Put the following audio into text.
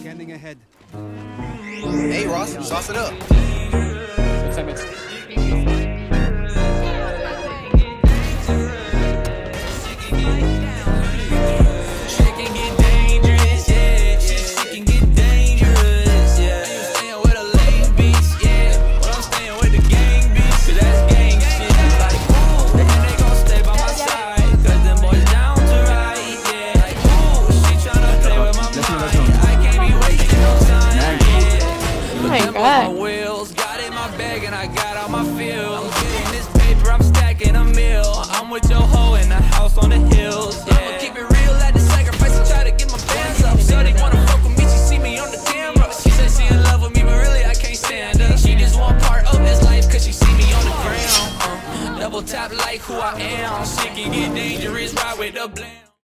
Scanning ahead. Hey, Ross, sauce it up. My wheels, got in my bag and I got all my feels. I'm getting this paper, I'm stacking a meal. I'm with your hoe in the house on the hills. Yeah. I'ma keep it real, at the sacrifice and try to get my bands up. Shorty wanna fuck with me, she see me on the camera. She said she in love with me, but really I can't stand her. She just want part of this life, cause she see me on the ground. Uh, double tap like who I am. Shit can get dangerous, ride with the blam.